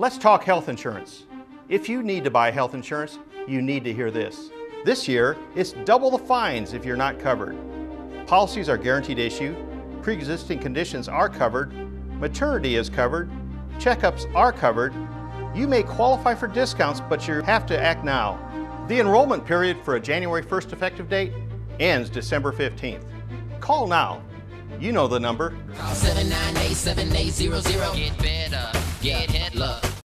Let's talk health insurance. If you need to buy health insurance, you need to hear this. This year, it's double the fines if you're not covered. Policies are guaranteed issue, pre-existing conditions are covered, maternity is covered, checkups are covered. You may qualify for discounts, but you have to act now. The enrollment period for a January 1st effective date ends December 15th. Call now. You know the number. Call 798-7800. Get better.